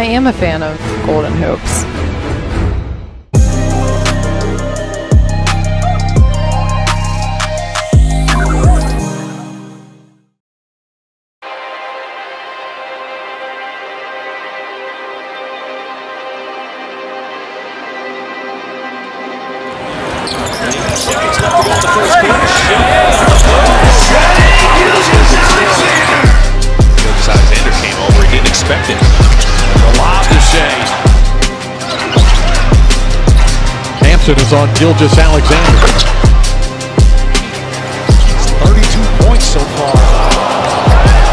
I am a fan of Golden Hoops. Hampton is on Gilgeous-Alexander. 32 points so far.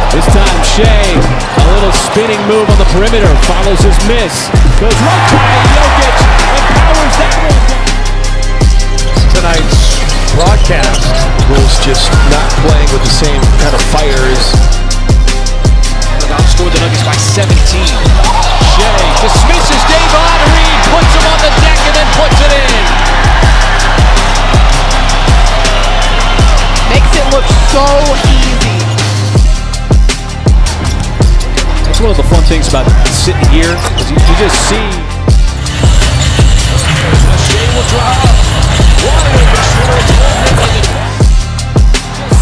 This time Shai, a little spinning move on the perimeter, follows his miss, goes right by Jokic, and powers that one. tonight's broadcast was just not playing with the same kind of fire as Outscored the Nuggets by 17. Shai dismisses Davon Reed, puts him on the deck, and then things about sitting here, is you, you just see. Shai will drop. Wide open shooter.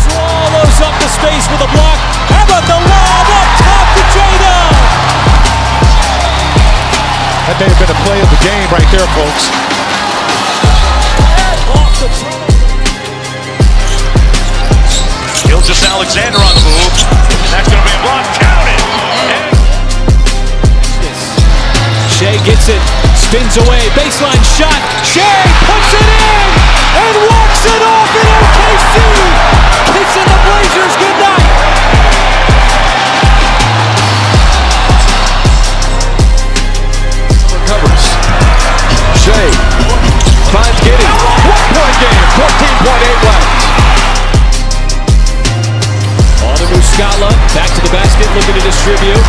Swallows up the space with a block. How about the lob up top to Jada? That may have been a play of the game right there, folks. Off the. Gilgeous-Alexander on the move. It, spins away, baseline shot. Shai puts it in and walks it off in OKC. Kissing the Blazers goodnight. recovers. Shai finds Giddey. One point game, 14.8 left. Looking to distribute.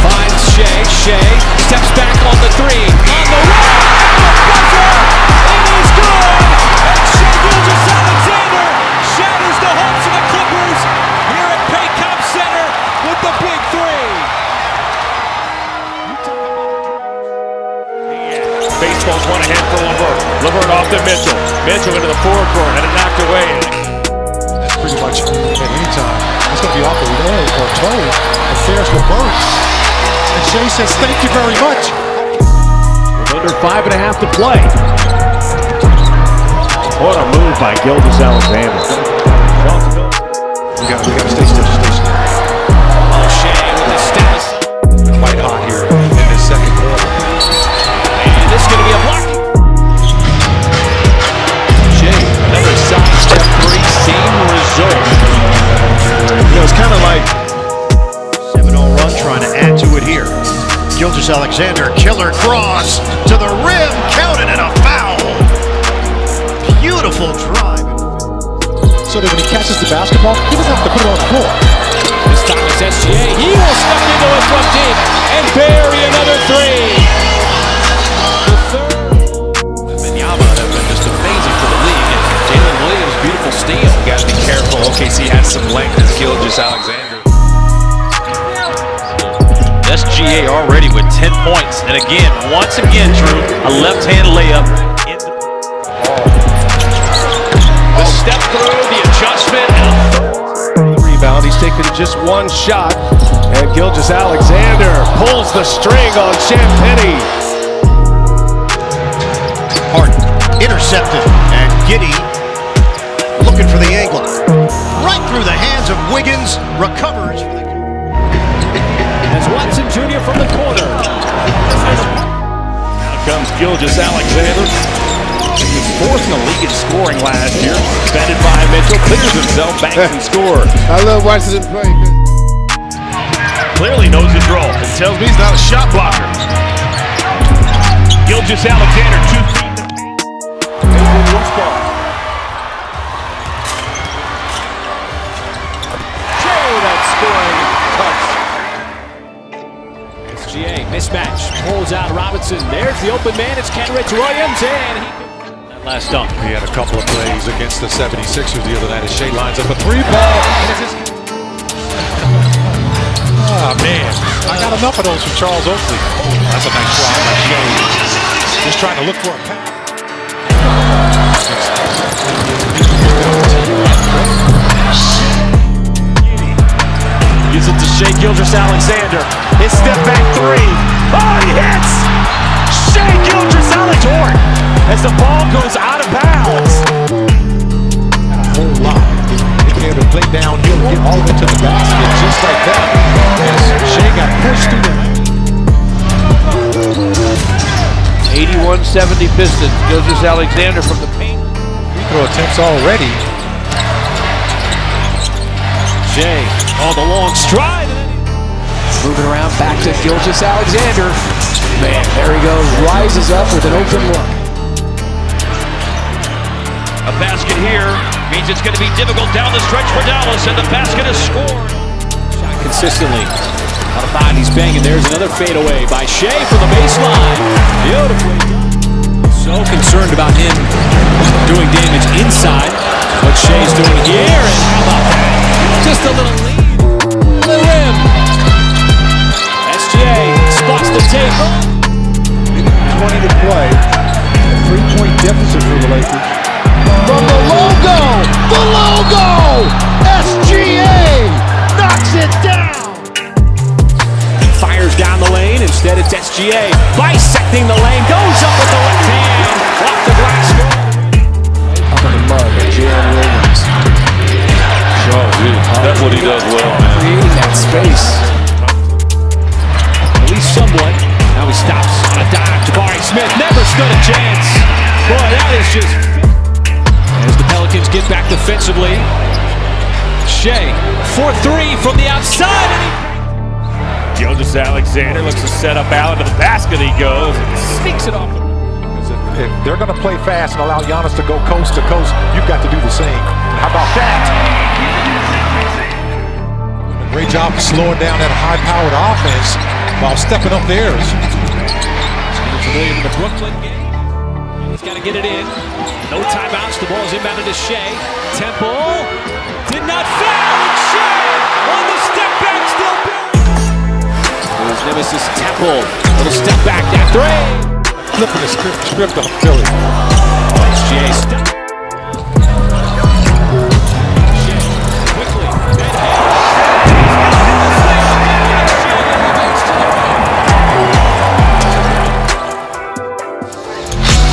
Finds Shai. Shai steps back on the three. On the right, the buzzer. It is good. And Shai Gilgeous-Alexander shatters the hopes of the Clippers here at Paycom Center with the big three. Baseball's one ahead for Levert. Levert off to Mitchell. Mitchell into the forward court. and it knocked away. That's pretty much at any time. It's going to be off the leg or toe. And there's Levert. And Shai says, thank you very much. Under five and a half to play. What a move by Gilgeous-Alexander. We got, we got to stay still, stay still. Oh, Shai with the steps. Quite hot kind of like 7-0 run trying to add to it here. Gilgeous-Alexander, killer cross to the rim, counted and a foul. Beautiful drive. So that when he catches the basketball, he doesn't have to put it on the floor. This time it's SGA. He will step into it from deep and bury another three. Steal. Got to be careful. OKC has some length as Gilgeous-Alexander. SGA already with 10 points. And again, once again, Drew, a left-hand layup. The The step through, the adjustment, and Rebound. He's taken just one shot. And Gilgeous-Alexander pulls the string on Champagnie. Harden intercepted and Giddey looking for the angle. Right through the hands of Wiggins, recovers. for the- As Watson Jr. from the corner. Now comes Gilgeous-Alexander. He was fourth in the league in scoring last year. Defended by Mitchell, clears himself, banks and scores. I love watching him play. Clearly knows his role. It tells me he's not a shot blocker. Gilgeous-Alexander, two feet. Shai mismatch. Pulls out Robinson. There's the open man. It's Kenrich Williams. And he. That last dunk. He had a couple of plays against the 76ers the other night as Shai lines up a three ball. And it's Ah, man. I got enough of those from Charles Oakley. That's a nice shot by Shai. Just trying to look for a pass. Gives it to Shai Gildress Alexander. His step back three. Oh, he hits! Shai Gildress Alexander as the ball goes out of bounds. a whole lot. They be able to play downhill and get all the way to the basket just like that. As Shai got pushed through the 81-70 Pistons. Gilgeous-Alexander from the paint. free throw attempts already. Shai on the long stride. Moving around back to Gilgeous-Alexander. Man, there he goes. Rises up with an open look. A basket here means it's going to be difficult down the stretch for Dallas, and the basket is scored. Shot consistently. On a body's banging. There's another fadeaway by Shai from the baseline. Beautifully done. So concerned about him doing damage inside. What Shai's doing here, and how about that? Just a little lead. The rim. SGA spots the tape. 20 to play. A three-point deficit for the Lakers. From the logo, the logo, SGA knocks it down. He Fires down the lane. Instead, it's SGA bisecting the lane. Goes up with the left hand. Off the glass. Up in the mud. Jalen Williams That's what he does well, man. creating that space. At least somewhat. Now he stops on a dive. Jabari Smith never stood a chance. Boy, that is just. As the Pelicans get back defensively. Shai 4-3 from the outside. And he Gilgeous-Alexander looks to set up Allen to the basket. He goes. sneaks it off. If, they're going to play fast and allow Giannis to go coast to coast, you've got to do the same. How about that? Great job of slowing down that high-powered offense while stepping up theirs. The Brooklyn. He's got to get it in. No timeouts. The ball's inbounded to Shai. Temple did not foul. Shai on the step back, still. Here's Nemesis Temple. Little step back, that three. Flipping the script, script on Philly.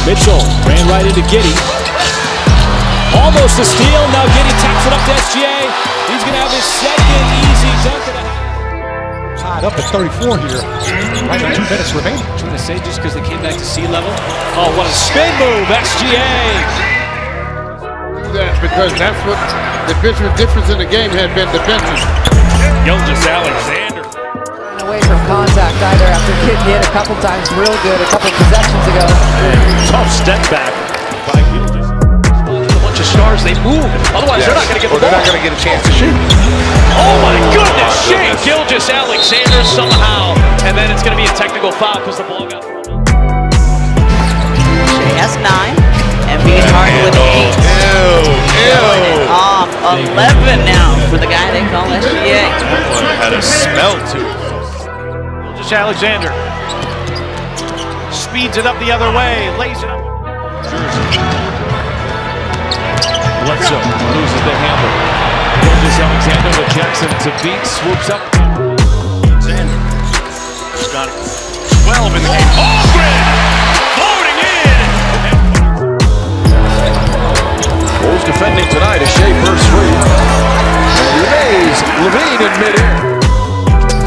Red Mitchell ran right into Giddey. Almost a steal. Now Giddey taps it up to SGA. He's going to have his second easy dunk. Tied up at 34 here. Right at two minutes remaining. Trying to say just because they came back to sea level. Oh, what a spin move. SGA. Do that because that's what the biggest difference in the game had been defensive. Gilgeous-Alexander. Away from contact either after getting hit a couple times real good a couple possessions ago. Tough step back by Gilgeous. A bunch of stars, they move. Otherwise, they're not going to get the Or they're ball. not going to get a chance to shoot. Oh my goodness, oh, Shai Gilgis Alexander somehow, and then it's going to be a technical foul because the ball got thrown. Shai has nine. Embiid Harden with oh, eight. Ew, Off 11 now for the guy they call SGA. Had a smell to it. Gilgeous-Alexander speeds it up the other way, lays it up. Bledsoe loses the handle. Gilgeous-Alexander with Jackson to beat. Swoops up. Xander. He's got 12 in the game. Holmgren floating in. Bulls defending tonight as Shai. And he lays LaVine in midair.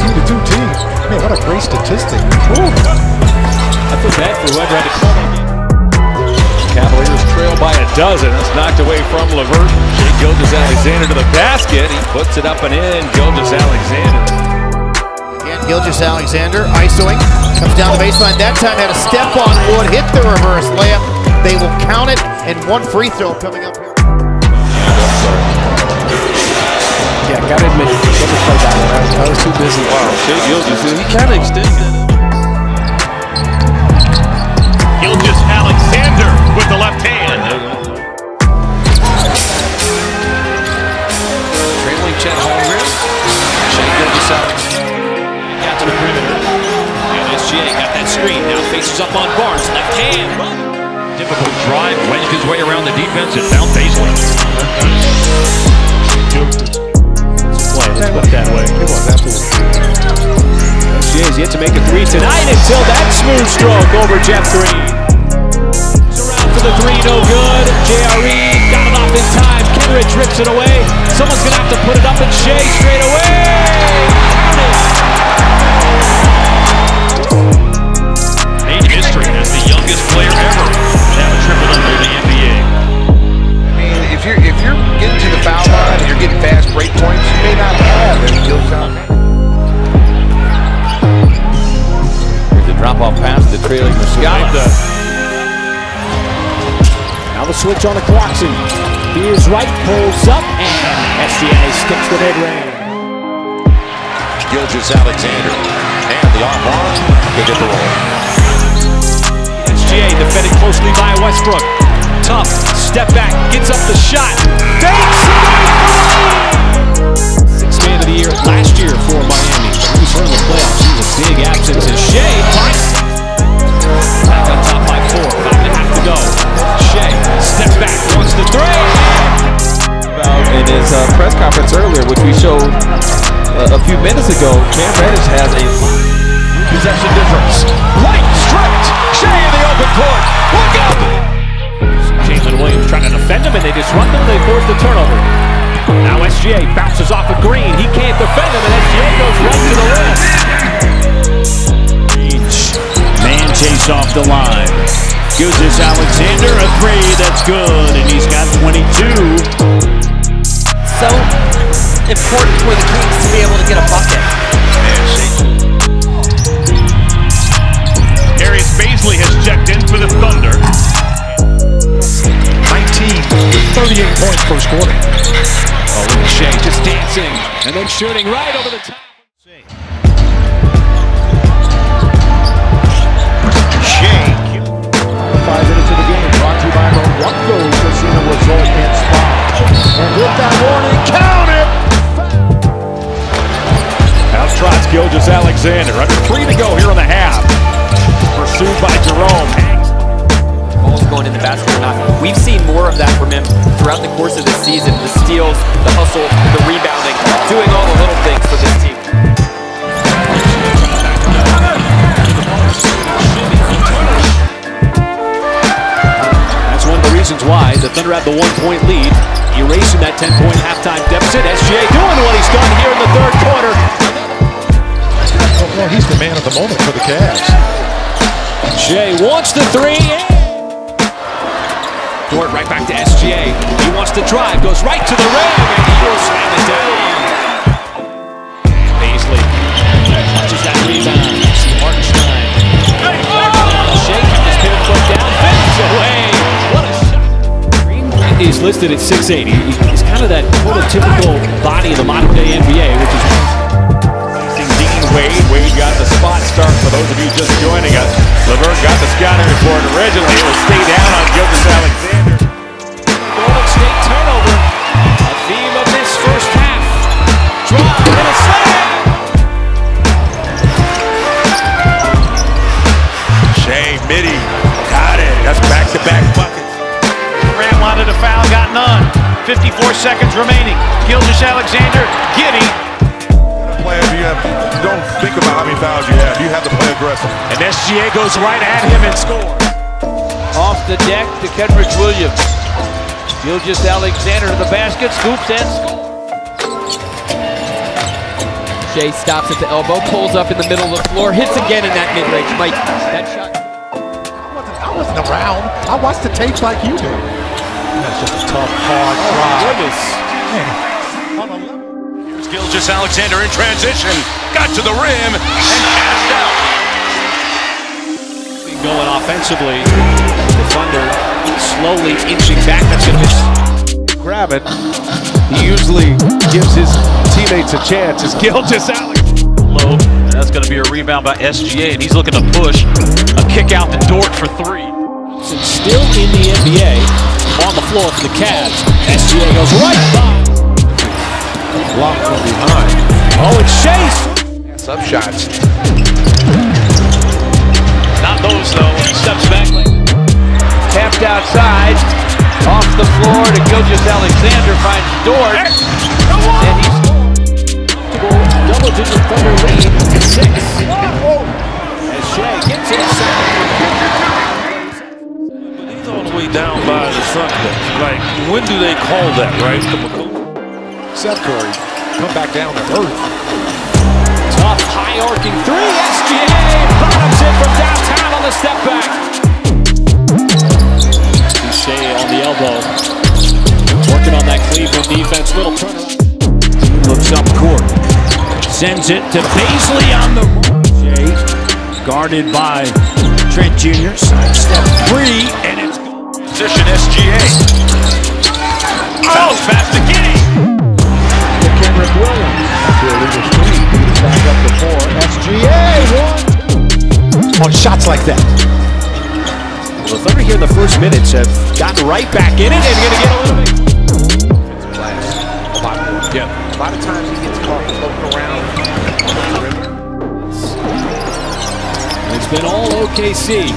Two to two teams. Man, what a great statistic. Ooh. I feel bad for whoever had to trail by a. It's knocked away from Levert. Shai Gilgis Alexander to the basket. He puts it up and in. Gilgeous-Alexander. Again, Gilgeous-Alexander isoing. Comes down the baseline. That time had a step on Wood. Hit the reverse layup. They will count it. And one free throw coming up here. Yeah, gotta admit, never played that one. I was, I was too busy. Wow, Shai Gilgeous, he kind of extended it. Gilgis Alexander with the left hand. Trailing Chet Holmgren. Shai Gilgis Alexander. SGA got that screen. Now faces up on Barnes. Left hand. Difficult drive, wedged his way around the defense and found Bazley. Play, let's put it that way. It was, absolutely. SGA has yet to make a three tonight until that smooth stroke over Jeff Green. Around for the three, no good. JRE got it off in time. Kenrich rips it away. Someone's going to have to put it up and Shai straight away. Made history as the youngest player ever to have a triple double in the NBA. I mean, if you're if you're getting to the foul line and you're getting fast break points, you may not have any Gil Here's the drop-off pass to trailing Muscala. Now the switch on the Clarkson. He is right, pulls up, and SGA sticks the mid-range. Gilgeous-Alexander. And the off arm. They get the roll. SGA defended closely by Westbrook. Tough, step back, gets up the shot. Fakes Sixth man of the year last year for Miami. He was in the playoffs. He was a big absence. And Shai finds in his uh, press conference earlier, which we showed uh, a few minutes ago, Cam Reddish has a Possession difference. White stripped. Shai in the open court. Look up. Jalen Williams trying to defend him, and they disrupt him. They force the turnover. Now SGA bounces off a green. He can't defend him, and SGA goes right to the rim. Reach. Man chase off the line. Gives this Alexander a three that's good, important for the Kings to be able to get a bucket. Darius Bazley has checked in for the Thunder. 19 with 38 points first quarter. Oh, look at Shai just dancing and then shooting right over the top. Deficit. SGA doing what he's done here in the third quarter. Well, he's the man of the moment for the Cavs. Shai wants the three. Dort right back to SGA. He wants to drive, goes right to the rim, and he will slam it down. Bazley touches that rebound. He's listed at 6'8". He- He's kind of that prototypical body of the modern day NBA, which is Dean Wade. Wade got the spot start for those of you just joining us. Levert got the scouting report originally. It was seconds remaining. Gilgis Alexander, Giddey. Play you have, don't think about how many fouls you have. You have to play aggressive. And SGA goes right at him and scores. Off the deck to Kenrich Williams. Gilgeous-Alexander to the basket, scoops and scores. Shai stops at the elbow, pulls up in the middle of the floor, hits again in that mid-range. Mike, that shot. I wasn't around. I watched the tapes like you did. That's just a tough, hard drive. Goodness. Here's Gilgeous-Alexander in transition. Got to the rim and cashed out. Going offensively. The Thunder slowly inching back. That's going to miss. grab it. He usually gives his teammates a chance. It's Gilgeous-Alexander Low. That's going to be a rebound by SGA, and he's looking to push a kick out to Dort for three. And still in the NBA on the floor for the Cavs. SGA goes right by. Blocked from behind. Oh, it's Chase. That's up shots. Not those, though. Steps back. Tapped outside. Off the floor to Gilgis Alexander. Finds Dort. And he's double-digit Thunder lead six. As Shai gets inside. He's all the way down by the Suns. Like, when do they call that, right? Seth Curry, come back down to earth. Tough, high arcing three. SGA bottoms it from downtown on the step back. Shai on the elbow. Working on that Cleveland defense. Little turnaround. Looks up court. Sends it to Bazley on the Shai, guarded by Trent Jr. Side step three, and it's Position SGA. Pass to Giddey. To Kenrich Williams. After a leader screen, back up to four. SGA, one. On shots like that. Well, the Thunder here in the first minutes have gotten right back in it and going to get a little bit. A lot more. Yeah. A lot of times he gets caught floating around. It's been all OKC.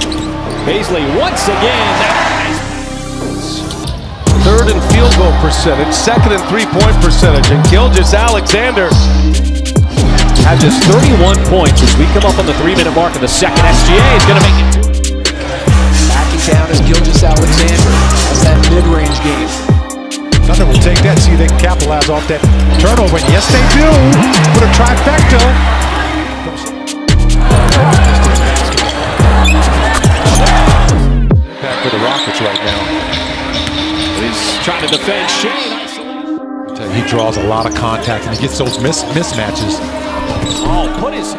Bazley once again. Third in field goal percentage, second in three-point percentage, and Gilgeous-Alexander have just 31 points as we come up on the three-minute mark of the second. SGA is going to make it. Backing down is Gilgeous-Alexander. That's that mid-range game. Thunder will take that, see if they can capitalize off that turnover. And yes, they do. With a trifecta. Back for the Rockets right now. He's trying to defend Shai. He draws a lot of contact and he gets those mis- mismatches. Oh, put his